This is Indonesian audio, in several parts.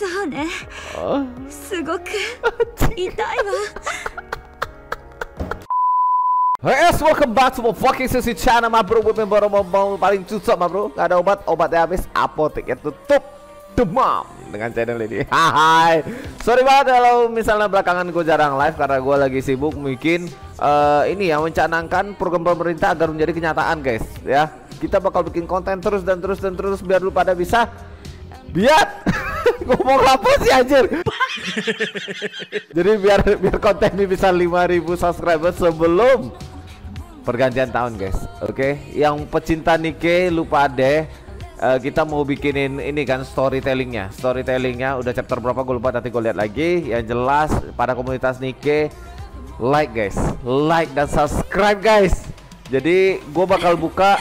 そうね Oh. すごく痛いわ Hey guys, welcome back to my fucking sesi channel ma bro Gue baru mau, mau paling susah ma bro Gak ada obat, obatnya habis Apoteknya tutup Demam Dengan channel ini Hai Sorry banget kalau misalnya belakangan gue jarang live Karena gue lagi sibuk bikin uh, Ini ya, mencanangkan program pemerintah agar menjadi kenyataan guys Ya Kita bakal bikin konten terus dan terus dan terus Biar lu pada bisa Biar Ngomong apa sih anjir? Jadi biar biar konten ini bisa 5000 subscriber sebelum pergantian tahun guys. Oke, okay? yang pecinta Nike lupa deh uh, kita mau bikinin ini kan storytellingnya. Storytellingnya udah chapter berapa? Gue lupa nanti gue lihat lagi. Yang jelas pada komunitas Nike like guys. Like dan subscribe guys. Jadi gue bakal buka.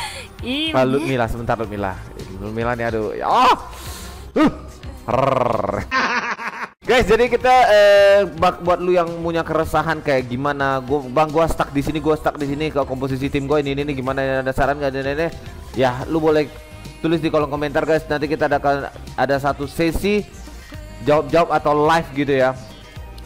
Lalu Mila. Sebentar Mila. Mila nih aduh. Oh uh. Guys, jadi kita eh, buat lu yang punya keresahan kayak gimana, gua bang gua stuck di sini, gua stuck di sini ke komposisi tim gua ini ini, ini gimana ada saran nggak ada ini? Ya, lu boleh tulis di kolom komentar guys. Nanti kita ada ada satu sesi jawab-jawab atau live gitu ya.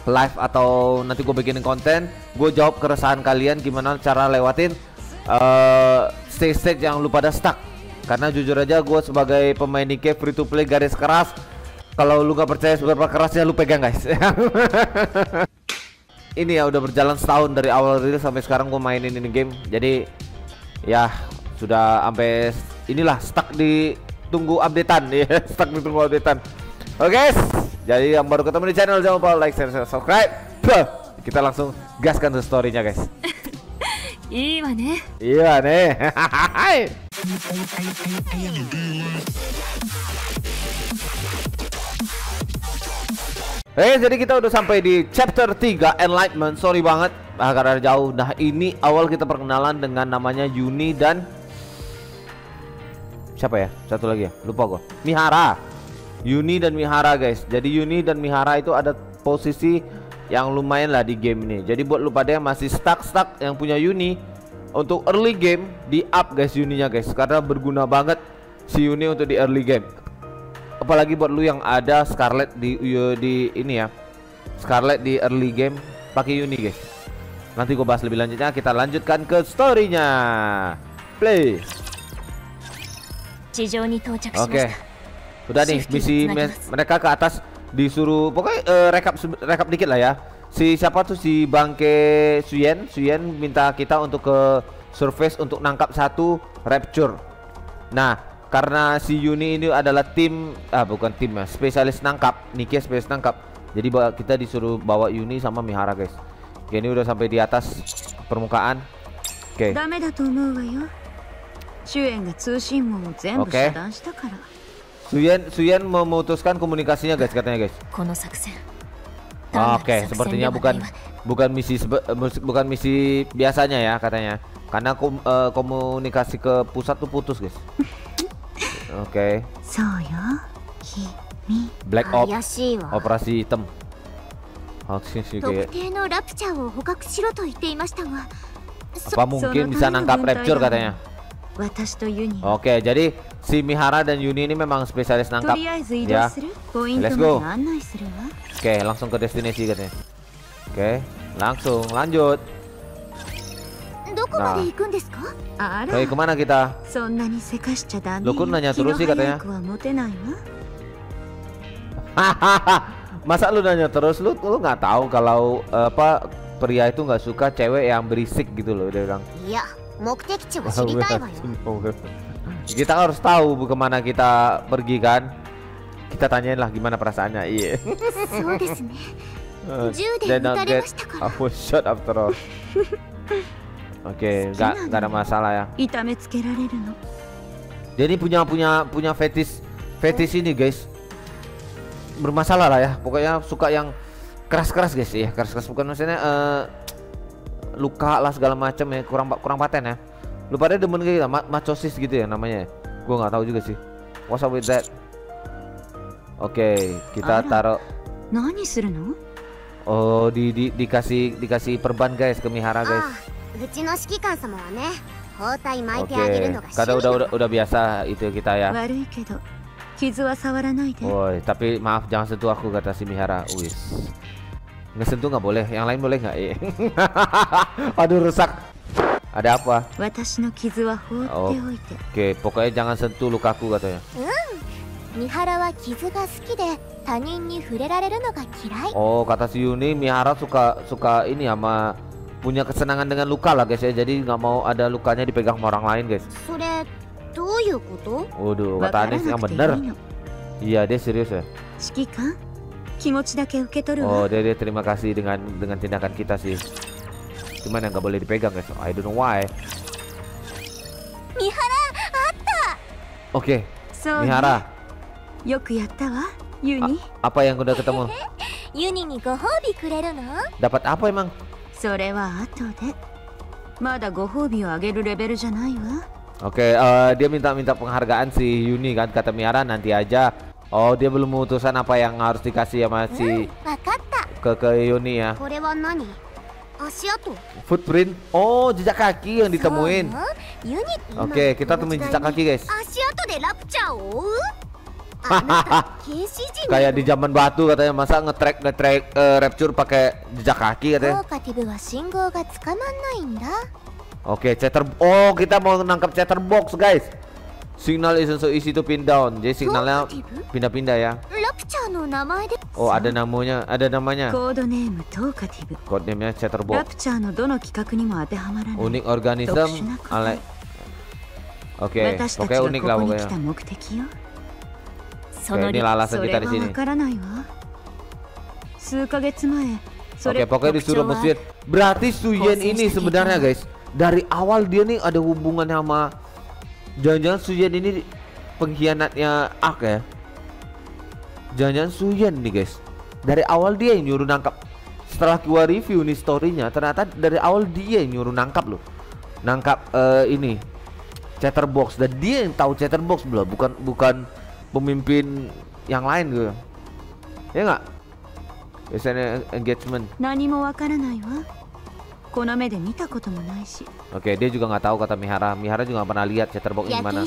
Live atau nanti gue bikinin konten, gue jawab keresahan kalian gimana cara lewatin eh stage-stage yang lu pada stuck. Karena jujur aja gue sebagai pemain Nike free to play garis keras kalau lu gak percaya seberapa kerasnya lu pegang guys. ini ya udah berjalan setahun dari awal rilis sampai sekarang gue mainin ini game. Jadi ya sudah sampai inilah stuck di tunggu updatean ya stuck di tunggu updatean. Oke guys, jadi yang baru ketemu di channel jangan lupa like, share, subscribe. Kita langsung gaskan ke storynya guys. Iya nih. Iya nih. Eh jadi kita udah sampai di chapter 3 Enlightenment. Sorry banget ah, karena jauh. Nah ini awal kita perkenalan dengan namanya Yuni dan Siapa ya? Satu lagi ya? Lupa gua. Mihara. Yuni dan Mihara guys. Jadi Yuni dan Mihara itu ada posisi yang lumayan lah di game ini. Jadi buat lu pada yang masih stuck-stuck yang punya Yuni Untuk early game di up guys Yuninya guys. Karena berguna banget si Yuni untuk di early game apalagi buat lu yang ada Scarlet di di ini ya. Scarlet di early game pakai Uni guys. Nanti gue bahas lebih lanjutnya. Kita lanjutkan ke storynya. Play. Oke. Okay. udah nih misi mereka ke atas disuruh pokoknya uh, rekap rekap dikit lah ya. Si siapa tuh? Si bangke Suyen Suyen minta kita untuk ke surface untuk nangkap satu rapture. Nah karena si Yuni ini adalah tim ah bukan tim ya spesialis nangkap. Nikia spesialis nangkap. Jadi kita disuruh bawa Yuni sama Mihara guys. Oke ini udah sampai di atas permukaan. Oke. Oke. Suyen Suyen memutuskan komunikasinya guys katanya guys. Ah, oke okay, sepertinya bukan bukan misi eh, bukan misi biasanya ya katanya. Karena eh, komunikasi ke pusat tuh putus guys. Oke. Okay. Black Ops. Operasi hitam. Apa mungkin bisa nangkap Rapture katanya? Oke, jadi si Mihara dan Yuni ini memang spesialis nangkap ya. Let's go. Oke, langsung ke destinasi katanya. Oke, langsung lanjut. Nah, baik ke mana kita? Lukun nanya terus sih katanya. Masa lu nanya terus lu lu nggak tahu kalau apa pria itu nggak suka cewek yang berisik gitu loh dia bilang. Iya, ya. kita harus tahu ke mana kita pergi kan? Kita tanyain lah gimana perasaannya. Iya. Yeah. They don't get shot after all. Oke, okay, nggak ada masalah ya. Jadi punya punya punya fetis fetis ini guys bermasalah lah ya. Pokoknya suka yang keras-keras guys ya, keras-keras bukan maksudnya uh, luka lah segala macam ya kurang kurang paten ya. Lu pada demen kayak gitu, ma macosis gitu ya namanya. Gue Gua nggak tahu juga sih. What's up with that? Oke, okay, kita taruh. Oh, di, di dikasih dikasih perban guys kemihara guys. Oke, karena udah udah udah biasa itu kita ya. Woi, tapi maaf jangan sentuh aku kata si Mihara. Wis. Ngesentuh nggak boleh, yang lain boleh nggak? Aduh rusak. Ada apa? Oh. Oke, okay, pokoknya jangan sentuh lukaku katanya. Oh, kata si Yuni, Mihara suka suka ini sama punya kesenangan dengan luka lah guys ya. Jadi nggak mau ada lukanya dipegang sama orang lain guys. Waduh kata Anis yang bener. Iya dia serius ya. Oh dia, dia terima kasih dengan dengan tindakan kita sih. Cuman yang nggak boleh dipegang guys. I don't know why. Mihara Oke okay. Mihara. apa yang udah ketemu? Dapat apa emang? それは後でまだご褒美をあげるレベルじゃないわ Oke, eh, dia minta-minta penghargaan si Yuni kan kata Mihara nanti aja. Oh, dia belum memutuskan apa yang harus dikasih sama si わかった ke ke Yuni ya. これは何足跡 Footprint. Oh, jejak kaki yang そう ditemuin. なのユニ Oke, kita temuin jejak kaki guys. Kayak di zaman batu katanya masa ngetrek ngetrek uh, eh, rapture pakai jejak kaki katanya. Oh, Oke, chatter Oh, kita mau nangkap chatterbox, guys. Signal isn't so easy to pin down. Jadi oh, signalnya pindah-pindah ya. Oh, ada namanya, ada namanya. Code name-nya chatterbox. Unik organism. Oke, okay, pokoknya unik lah pokoknya. Nah, ini lalasan kita di sini. Oke, pokoknya disuruh Suyen. Berarti Suyen ini sebenarnya guys, dari awal dia nih ada hubungan sama jangan-jangan Suyen ini pengkhianatnya Ak ya. Jangan-jangan Suyen nih guys. Dari awal dia yang nyuruh nangkap. Setelah gua review nih storynya, ternyata dari awal dia yang nyuruh nangkap loh. Nangkap uh, eh, ini chatterbox dan dia yang tahu chatterbox belum bukan bukan pemimpin yang lain gitu ya enggak? biasanya engagement Oke, okay, dia juga nggak tahu kata Mihara. Mihara juga nggak pernah lihat chatterbox ini mana.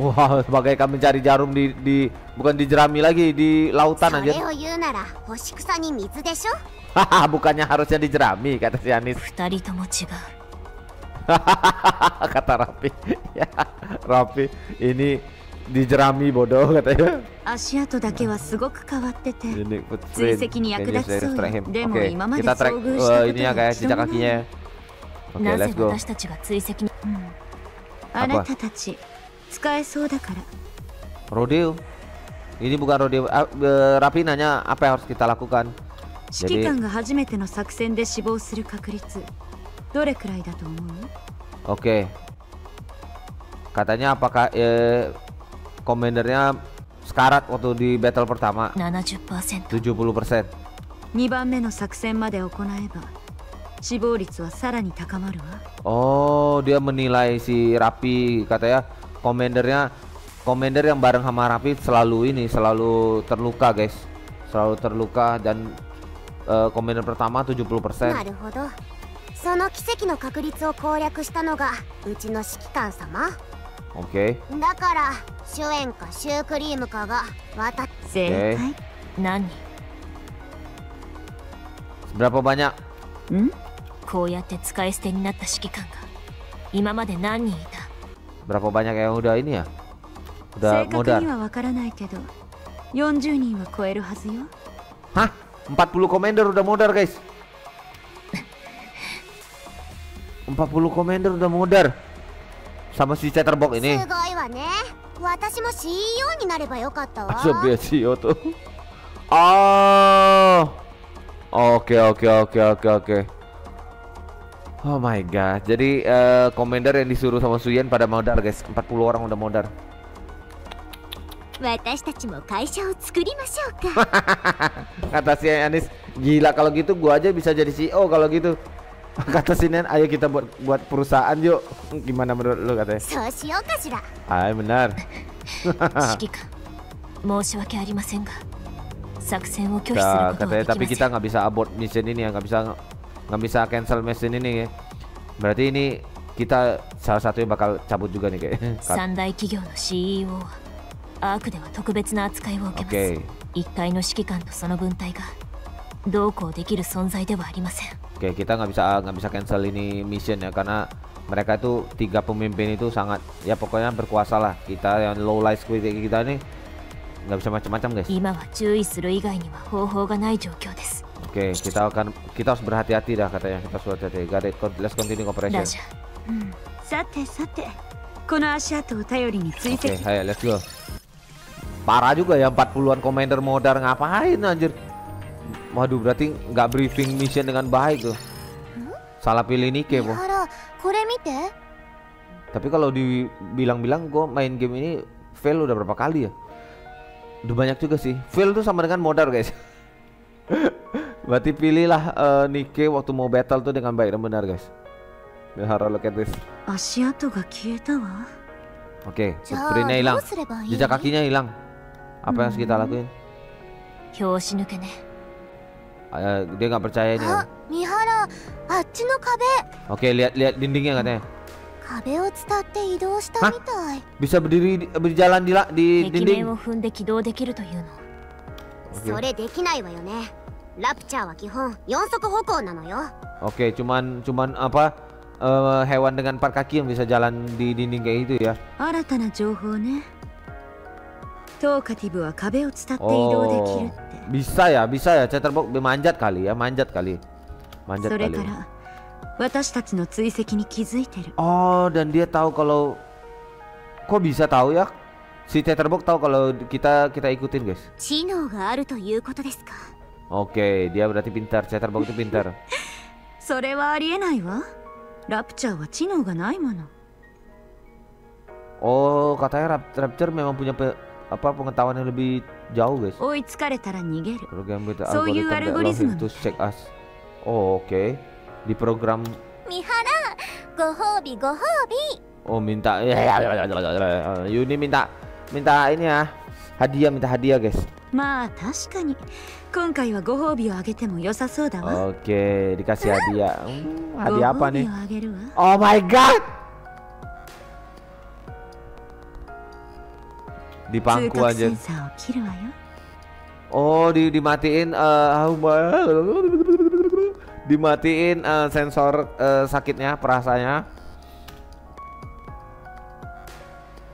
Wah, wow, kami mencari jarum di, di bukan di jerami lagi di lautan aja. Hahaha, bukannya harusnya di jerami kata si Anis. kata Rapi. ya, Rapi ini di jerami bodoh katanya. 足跡だけはすごく変わってて Ini 追跡に役立ちそうよでも Oke, 今まで kita track 遭遇したこ eh, と ini ya は kayak 一度 jejak もない kakinya. ya. Oke, なぜ let's go. 私たちが追跡にあなたたち使えそうだから Rodeo. Ini bukan rodeo. Ah, eh, Rapi nanya apa yang harus kita lakukan. 指揮官が初めての作戦で死亡する確率どれくらいだと思う Oke. Katanya apakah eh, komandernya sekarat waktu di battle pertama 70% 70%. 2番目の作戦まで行えば死亡率はさらに高まるわ Oh, dia menilai si Rapi katanya komandernya komander yang bareng sama Rapi selalu ini selalu terluka, guys. Selalu terluka dan eh, komander pertama 70%. なるほどその奇跡の確率を攻略したのがうちの指揮官様 Oke. だからシュエンかシュークリームかが私正解何人 Berapa banyak? んこうやって使い捨てになった指揮官が今まで何人いた Berapa banyak yang udah ini ya? Udah 正確 modal. にはわからないけど40人は超えるはずよ Hah? 40 komander udah modal guys 40 komander udah modal sama si chatterbox ini. Sebagai CEO tuh. Oh. Oke okay, oke okay, oke okay, oke oke. Oh my god. Jadi uh, komander yang disuruh sama Suyen pada modal, guys. 40 orang udah modal. Kata si Anis, gila kalau gitu gua aja bisa jadi CEO kalau gitu. kata sinian ayo kita buat buat perusahaan yuk. Gimana menurut lu katanya? Ayo benar. Kata, katanya tapi kita nggak bisa abort mission ini ya nggak bisa nggak bisa cancel mission ini ya. berarti ini kita salah satunya bakal cabut juga nih kayak Oke. Okay. Oke, kita nggak bisa nggak bisa cancel ini mission ya karena mereka itu tiga pemimpin itu sangat ya pokoknya berkuasa lah. Kita yang low life seperti kita ini nggak bisa macam-macam guys. Oke, kita akan kita harus berhati-hati dah katanya kita harus berhati-hati. Got. Let's continue operation. Oke, okay, ayo let's go. Parah juga ya 40-an commander modar ngapain anjir. Waduh, berarti nggak briefing mission dengan baik tuh. Salah pilih Nike, 三 po. 原これ見て Tapi kalau dibilang-bilang gue main game ini fail udah berapa kali ya? Udah banyak juga sih. Fail tuh sama dengan modar, guys. Berarti pilihlah eh, Nike waktu mau battle tuh dengan baik dan benar, guys. Mihara look at this. 足跡が消えたわ Oke, じゃあ footprintnya ど hilang. うすればいい Jejak kakinya hilang. Apa yang harus kita lakuin? 拍子抜けね Eh, dia nggak percaya ini. あ kan. 三原あっちの壁 Oke, lihat lihat dindingnya katanya. 壁を伝って移動したみたい Bisa berdiri di- berjalan di la- di 壁面 dinding. を踏んで起動できるというの Oke. それできないわよねラプチャーは基本四足歩行なのよ Oke, cuman cuman apa eh, hewan dengan empat kaki yang bisa jalan di dinding kayak gitu ya. 新たな情報ねトーカティブは壁を伝って移動できるって Bisa ya, bisa ya. Chatterbox manjat kali ya, manjat kali. Manjat それ kali. から私たちの追跡に気づいてる Oh, dan dia tahu kalau kok bisa tahu ya? Si Chatterbox tahu kalau kita kita ikutin, guys. 知能があるということですか Oke, dia berarti pintar. Chatterbox itu pintar. それはありえないわラプチャーは知能がないもの Oh, katanya Rap- Rapture memang punya pe- apa pengetahuan yang lebih jauh, guys. 追いつかれたら逃げる Program with So you algorithm that allow algorithm. him to check us. Oh, oke. Di program 三原ご褒美ご褒美 oh minta Yuni minta minta ini ya. Hadiah minta hadiah, guys. まあ確かに今回はご褒美をあげても良さそうだわ Oke, dikasih hadiah. Hmm, ご hadiah apa 褒美 nih? をあげるわ Oh my god. di pangku aja. Oh, di dimatiin uh, dimatiin uh, sensor uh, sakitnya, perasaannya.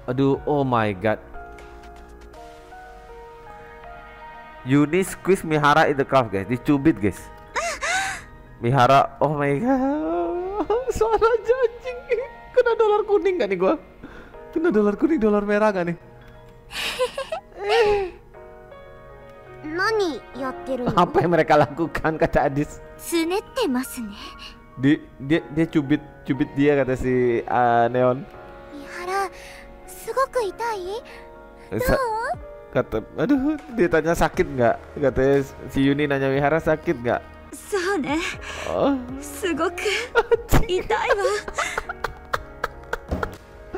Aduh, oh my god. Yuni squeeze Mihara in the craft guys, dicubit guys. Mihara, oh my god, suara anjing. Kena dolar kuning gak nih gua? Kena dolar kuning, dolar merah gak nih? Apa yang mereka lakukan kata Adis? Di, dia dia cubit cubit dia kata si uh, Neon. Eh, sa kata, aduh, dia tanya sakit nggak? Katanya si Yuni nanya Wihara sakit nggak? Oh. Sugoku itai wa.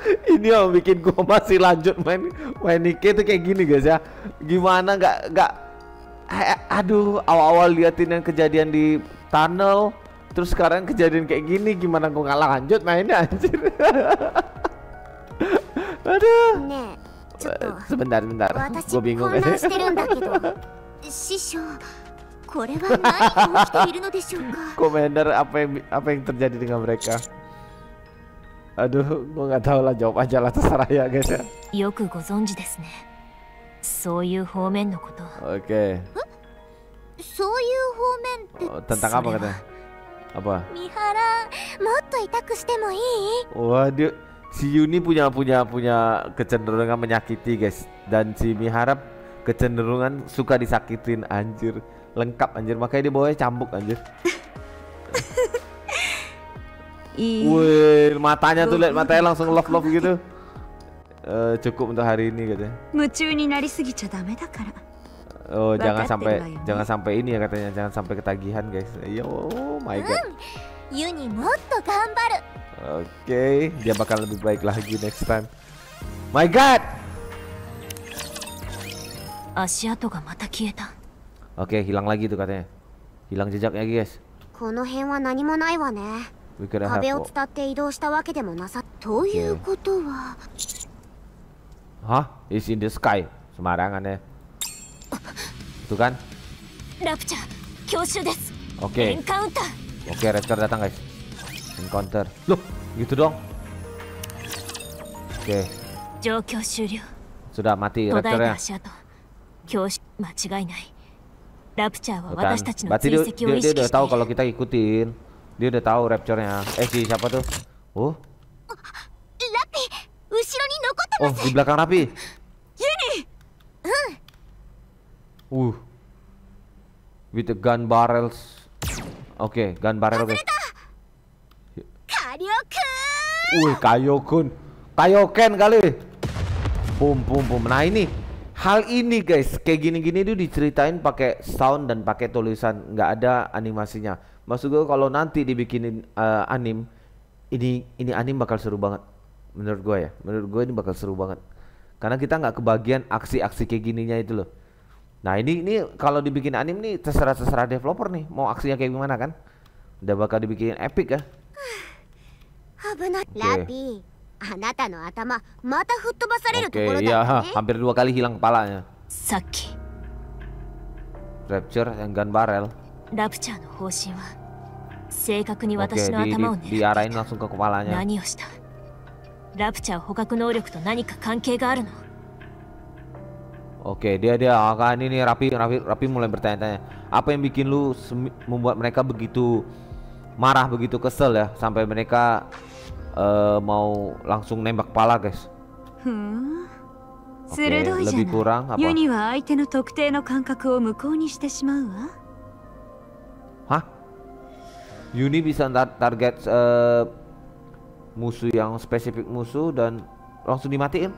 ini yang bikin gue masih lanjut main main Nike itu kayak gini guys ya. Gimana nggak nggak eh, aduh awal-awal liatin yang kejadian di tunnel terus sekarang kejadian kayak gini gimana gue nggak lanjut mainnya anjir? Aduh. Eh, sebentar sebentar. Gue bingung kan komander apa yang apa yang terjadi dengan mereka? Aduh, gua nggak tahu lah jawab aja lah terserah ya guys ya. Yoku gozonji desu ne. Soyu homen no koto. Oke. Soyu homen tentang apa katanya? Apa? Mihara, motto itaku shite mo ii? Waduh, si Yuni punya punya punya kecenderungan menyakiti guys dan si Mihara kecenderungan suka disakitin anjir. Lengkap anjir, makanya dia bawa cambuk anjir. いい Wih matanya tuh lihat matanya langsung love love gitu. Eh, cukup untuk hari ini katanya. 夢中になりすぎちゃダメだから Oh jangan Bakal sampai tinggal ya, jangan sampai ini ya katanya jangan sampai ketagihan guys. Yo oh my god. ユニもっと頑張る Oke dia bakal lebih baik lagi next time. My god. 足跡がまた消えた Oke hilang lagi tuh katanya. Hilang jejak lagi guys. この辺は何もないわね We could have 壁を伝って移動したわけでもなさということは Hah? Is in eh? Itu kan? Rapture. Oke. Oke, okay, datang, guys. Encounter. Loh, gitu dong. Oke. Sudah mati Rapture-nya. Kan. Dia, dia, dia tahu kalau kita ikutin dia udah tahu rapturnya eh si siapa tuh? Oh. Oh di belakang rapi. Uh. With the gun barrels. Oke okay, gun barrel oke. Okay. Wih, Kayokun. Kayoken kali. Pum pum pum. Nah, ini. Hal ini guys, kayak gini-gini itu diceritain pakai sound dan pakai tulisan, nggak ada animasinya maksud gue kalau nanti dibikinin uh, anim ini ini anim bakal seru banget menurut gue ya menurut gue ini bakal seru banget karena kita nggak kebagian aksi-aksi kayak gininya itu loh nah ini ini kalau dibikin anim nih terserah terserah developer nih mau aksinya kayak gimana kan udah bakal dibikin epic ya ah, okay. Oke, okay, iya, ha, eh? hampir dua kali hilang kepalanya. Saki. Rapture yang gun barrel. Rapture no hoshin wa Oke, di, di, diarahin langsung ke kepalanya. Oke, dia dia akan ini Rapi Rapi Rapi mulai bertanya-tanya. Apa yang bikin lu membuat mereka begitu marah, begitu kesel ya sampai mereka uh, mau langsung nembak kepala, guys? Hmm. Okay, lebih kurang apa? Yuni bisa tar- target eh, musuh yang spesifik musuh dan langsung dimatiin?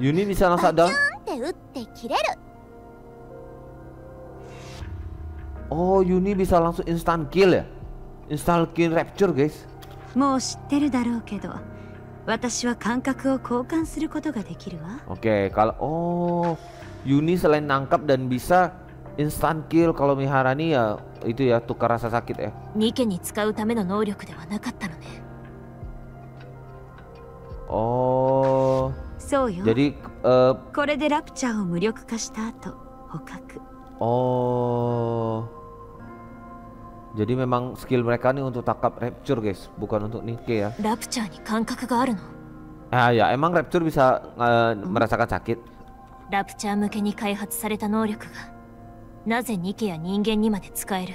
Yuni bisa langsung down? って打って切れる Oh, Yuni bisa langsung instant kill ya? Instant kill rapture, guys. もう知ってるだろうけど私は感覚を交換することができるわ Oke, kalau oh Yuni selain nangkap dan bisa instant kill kalau Miharani ya itu ya tukar rasa sakit ya. Nike ni tsukau tame no nouryuku dewa nakatta no ne. Oh. So yo. Jadi uh, kore de rapture o muryoku ka shita ato hokaku. Oh. Jadi memang skill mereka nih untuk tangkap rapture guys, bukan untuk Nike ya. Rapture ni kankaku ga aru no? Ah ya, emang rapture bisa uh, hmm. merasakan sakit. Rapture muke ni kaihatsu sareta nouryuku ga なぜニケや人間にまで使える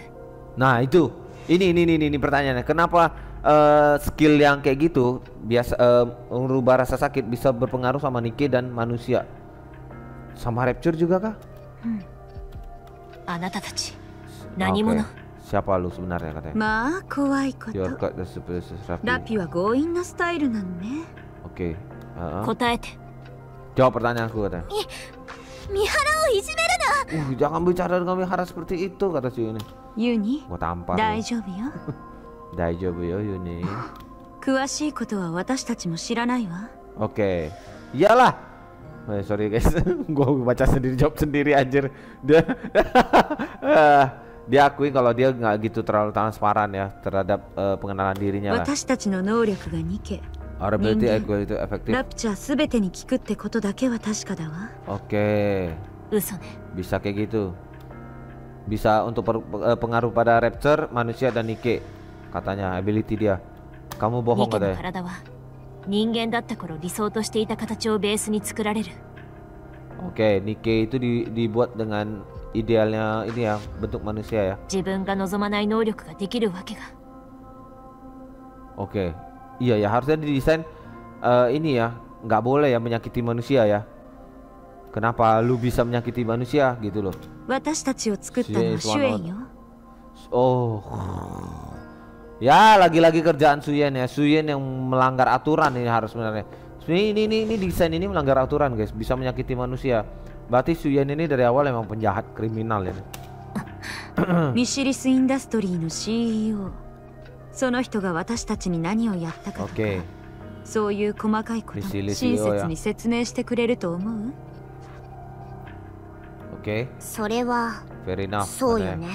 Nah itu, ini ini ini ini pertanyaannya, kenapa eh, skill yang kayak gitu biasa eh, merubah rasa sakit bisa berpengaruh sama Nike dan manusia, sama Rapture juga kah? あなたたち何者 Oke. Siapa lu sebenarnya katanya? まあ怖いこ Your と God, the Species Rapture. ラピは強引なスタイルなのね Oke, heeh. 答えて jawab pertanyaanku katanya. Mihara oh ijimeru na. Uh, jangan bicara dengan Mihara seperti itu kata si Yuni. Yuni. Gua tampar. Daijoubu yo. Daijoubu yo Yuni. Kuashii koto wa watashi tachi mo shiranai wa. Oke. Okay. Iyalah. Eh, sorry guys, gua baca sendiri jawab sendiri anjir. Dia eh, dia akui kalau dia nggak gitu terlalu transparan ya terhadap uh, pengenalan dirinya lah. 私たちの能力がニケ Our ability 人間 equal itu efektif. ラプチャーすべてに効くってことだけは確かだわ Oke, 嘘ね bisa kayak gitu. Bisa untuk per- eh, pengaruh pada Rapture, manusia dan Nike. Katanya ability dia. Kamu ニ bohong ケの katanya. 体は人間だった頃理想としていた形をベースに作られる Oke, Nike itu di- dibuat dengan idealnya ini ya bentuk manusia ya. 自分 iya ya harusnya didesain uh, ini ya nggak boleh ya menyakiti manusia ya. Kenapa lu bisa menyakiti manusia? Gitu loh. Oh. Ya lagi-lagi kerjaan Suyen ya. Suyen yang melanggar aturan ini harus sebenarnya. Ini, ini ini desain ini melanggar aturan guys. Bisa menyakiti manusia. Berarti Suyen ini dari awal emang penjahat kriminal ya. Nishiris Industry no CEO その人が私たちに何をやったかとか Oke, そういう細かいこと親切に説明してくれると思う oke, それは enough. そうよ.ね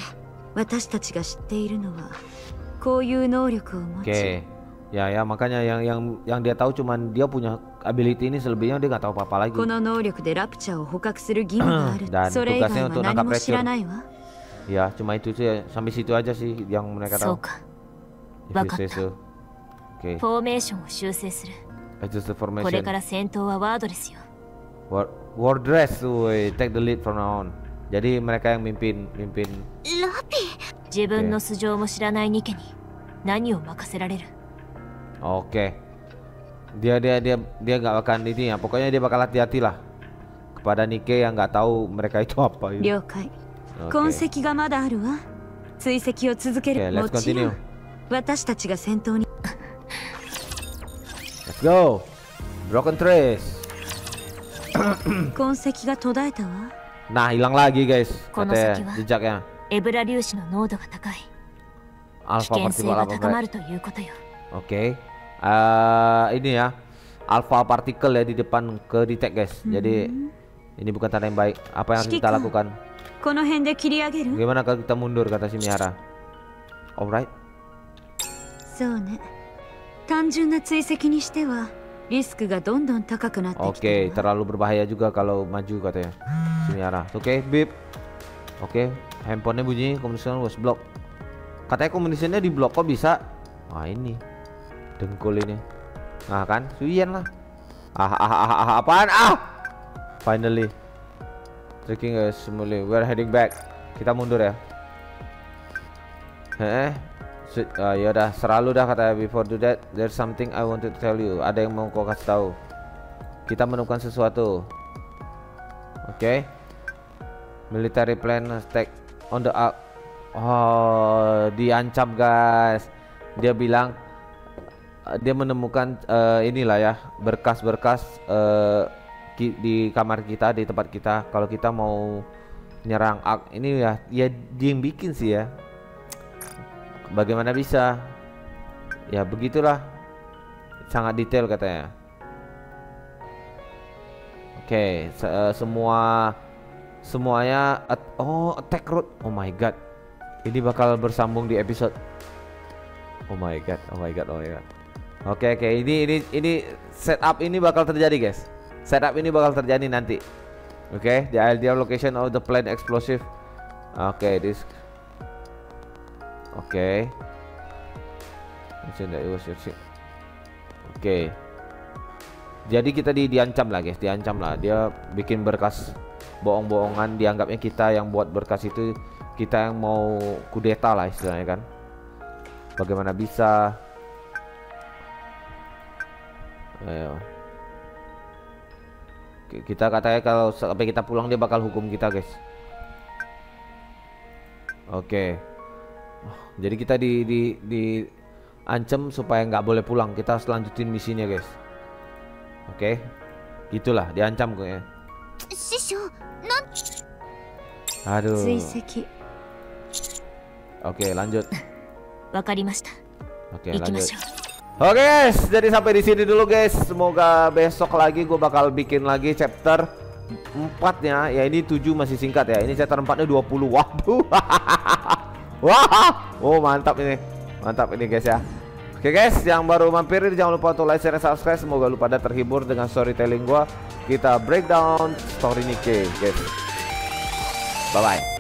私たちが知っているのはこういう能力を持.ち Ya ya makanya yang yang yang dia tahu cuman dia punya ability ini selebihnya dia nggak tahu apa-apa lagi. この能力でラプチャーを捕獲する義務がある Dan それ以外は何も知らないわ Ya cuma itu sih sampai situ aja sih yang mereka そう tahu. かIf you わかっ say た so. Oke. フォーメーションを修正する Adjust the これ formation. から戦闘はワードレスよ War, war dress, woi, take the lead from now on. Jadi mereka yang mimpin, mimpin. ラピ自分の素性も知らないニケに何を任せられる Oke. Dia dia dia dia nggak akan ini ya. Pokoknya dia bakal hati-hati lah kepada Nike yang nggak tahu mereka itu apa. Gitu. 了解 Oke. 痕跡がまだあるわ追跡を続ける Okay, let's もちろ continue. ん私たちが先頭に Let's go. Broken trace. 痕跡が途絶えたわ Nah, hilang lagi guys. Kono Katanya saki wa? jejaknya. エブラ粒子の濃度が高い危 Alpha 険性 particle が apa? 高ま Bray? るということよ Oke. Eh, ini ya. Alpha particle ya di depan ke detect guys. Jadi ini bukan tanda yang baik. Apa yang harus kita Shikika. lakukan? この辺で切り上げる Gimana kalau kita mundur kata si Mihara? Alright. そうね単純な追跡にしてはリスクがどんどん高くなってき Oke, てるわ terlalu berbahaya juga kalau maju katanya. Si Mihara. Oke, bip. Oke, handphonenya bunyi, communication was blocked. Katanya communicationnya di blok kok bisa? Wah ini, dengkul ini. Nah kan, Suyen lah. Ah, ah, ah, ah, ah, apaan? Ah! Finally. Tracking guys, semula. We're heading back. Kita mundur ya. Heeh. Su- ah, ya udah, selalu dah katanya before do that there's something I want to tell you. Ada yang mau kau kasih tahu. Kita menemukan sesuatu. Oke. Military plan attack on the ark. Oh, diancam guys. Dia bilang dia menemukan eh, inilah ya berkas-berkas ki- di kamar kita di tempat kita kalau kita mau nyerang ark ini ya ya dia yang bikin sih ya bagaimana bisa? Ya begitulah. Sangat detail katanya. Oke se- eh, semua semuanya at- oh attack road oh my god. Ini bakal bersambung di episode. Oh my god oh my god oh my god. Oke oke. Ini ini ini setup ini bakal terjadi guys. Setup ini bakal terjadi nanti. Oke the ideal location of the plane explosive. Oke this Oke. Ship. Oke. Jadi kita di, diancam lah guys, diancam lah. Dia bikin berkas bohong-bohongan, dianggapnya kita yang buat berkas itu kita yang mau kudeta lah istilahnya kan. Bagaimana bisa? Ayo. Ki- Kita katanya kalau sampai kita pulang dia bakal hukum kita guys. Oke. Jadi kita di di di ancam supaya nggak boleh pulang. Kita harus lanjutin misinya, guys. Oke. Okay. Gitulah diancam gue ya. Aduh. Oke, okay, lanjut. Oke, okay, lanjut. Oke okay guys, jadi sampai di sini dulu guys. Semoga besok lagi gue bakal bikin lagi chapter empatnya. ya. Ini tujuh masih singkat ya. Ini chapter empatnya dua 20. Waduh. Wah. Oh, mantap ini. Mantap ini guys ya. Oke guys, yang baru mampir jangan lupa untuk like, share, dan subscribe. Semoga lu pada terhibur dengan storytelling gua. Kita breakdown story Nikkei, guys. Bye bye.